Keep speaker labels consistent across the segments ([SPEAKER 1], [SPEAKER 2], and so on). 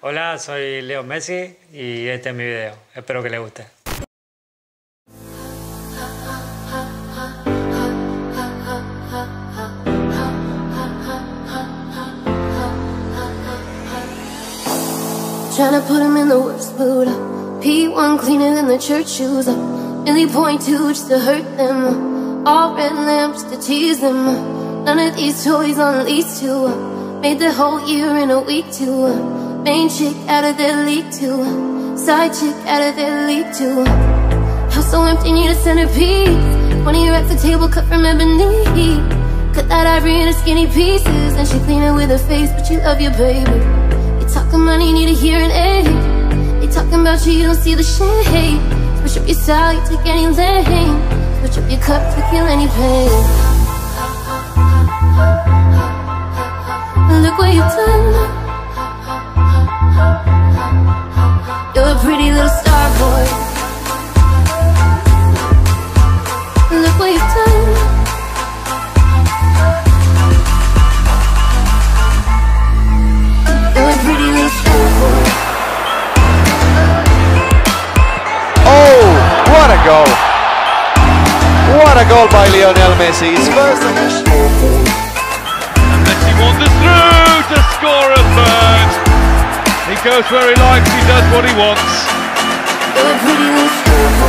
[SPEAKER 1] Hola, soy Leo Messi y este es mi video. Espero que les guste.
[SPEAKER 2] Tryna put him in the worst mood. P1 cleaner than the church shoes. Really point two just to hurt them. All red lamps to tease them. None of these toys on lease to. Made the whole year in a week too. Main chick out of their league too. Side chick out of their league too. House so empty, need a centerpiece. One of your at the table cut from ebony. Cut that ivory into skinny pieces. And she clean it with her face, but you love your baby. You talking money, you need a hearing aid. They talking about you, you don't see the shade. Switch up your style, you take any lane. Switch up your cup to kill any pain. Look what you've done. You're a pretty little star boy. Look what you've done.
[SPEAKER 3] Messi. His first
[SPEAKER 4] Messi wanders through to score a third. He goes where he likes, he does what he wants.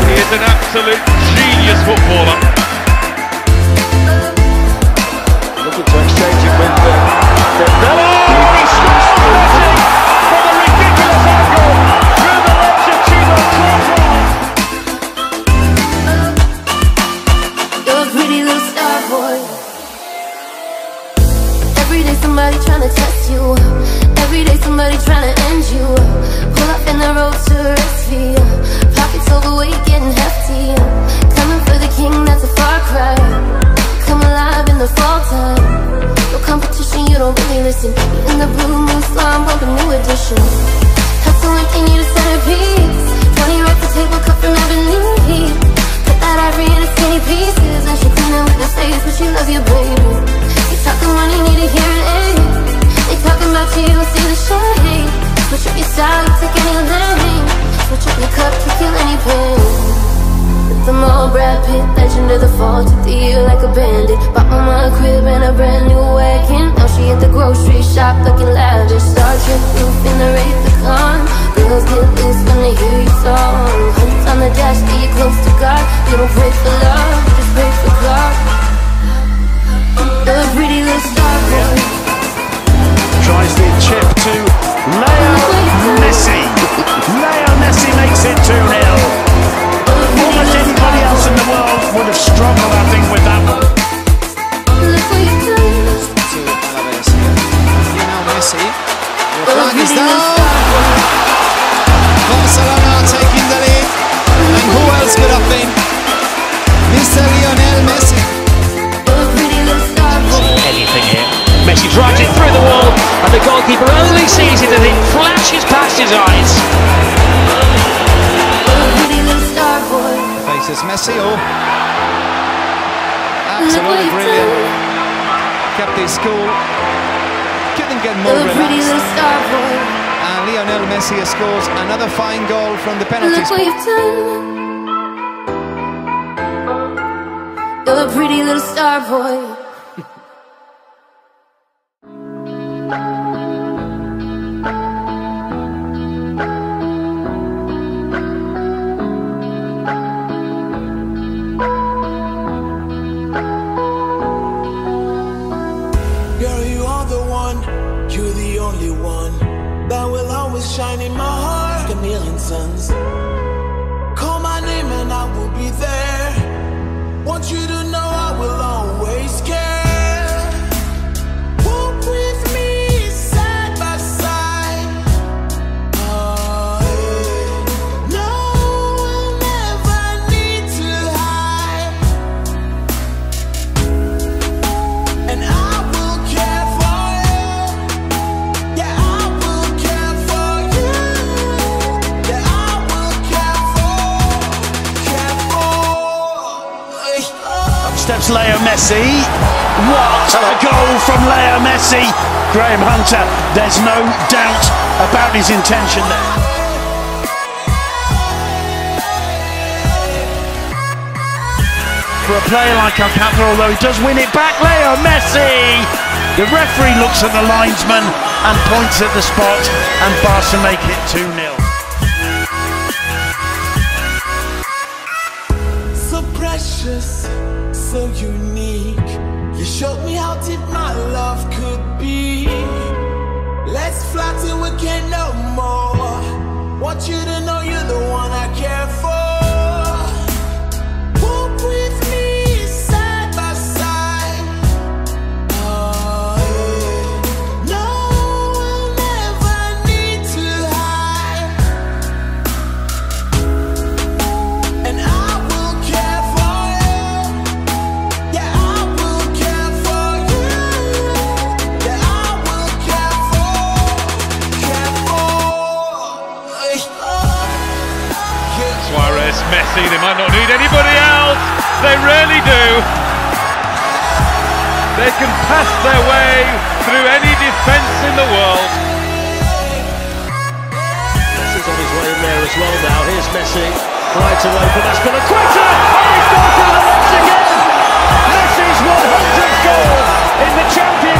[SPEAKER 4] He is an absolute genius footballer.
[SPEAKER 2] Every day somebody tryna test you. Every day somebody tryna end you. Pull up in the road to rescue. Pockets overweight, getting hefty. Coming for the king, that's a far cry. Come alive in the fall time. No competition, you don't really listen. In the blue moon slime, bumping new editions. Hustle like you need a centerpiece. Money right the table, cut from ebony. Cut that ivory into skinny pieces And she clean it with her face But she love you, baby You talking money, need a hearing aid They talking about you, you don't see the shade Switch up your style, you take any lane Switch up your cup to kill any pain With them all Brad Pitt, legend of the fall Took the year like a bandit Bought mama a crib and a brand new wagon. Now she at the grocery shop looking lavish. Star the
[SPEAKER 5] goalkeeper only sees it as it flashes past his eyes.
[SPEAKER 2] You're a pretty little star boy
[SPEAKER 6] Faces Messi. Oh. Absolutely brilliant. Kept his cool. Couldn't get more
[SPEAKER 2] You're a pretty little
[SPEAKER 6] relaxed. And Lionel Messi scores another fine goal from the penalty
[SPEAKER 2] Look
[SPEAKER 6] spot.
[SPEAKER 2] You're a pretty little star boy
[SPEAKER 7] steps Leo Messi. What a goal from Leo Messi! Graham Hunter, there's no doubt about his intention there. For a player like Alcantara, although he does win it back, Leo Messi! The referee looks at the linesman and points at the spot, and Barca make it 2
[SPEAKER 8] unique. You showed me how deep my love could be. Let's fly till we can't no more. Want you to know you're the one I
[SPEAKER 4] They really do. They can pass their way through any defence in the world.
[SPEAKER 5] Messi's on his way in there as well now. Here's Messi. Right away from Azpilicueta. Oh, he's gone through the legs again. Messi's 100th goal in the Champions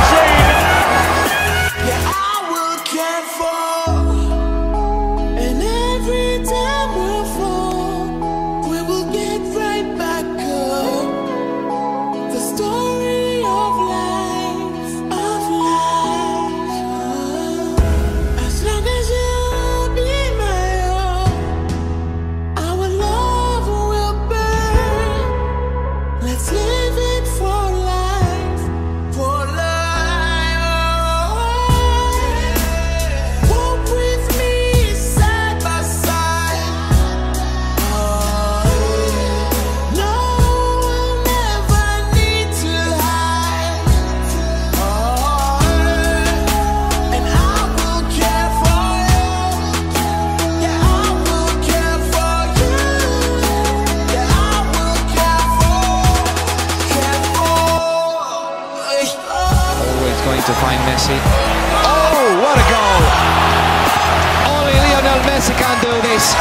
[SPEAKER 6] Chelsea can do this.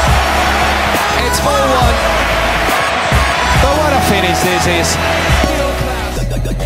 [SPEAKER 6] It's 4-1. But what a finish this is.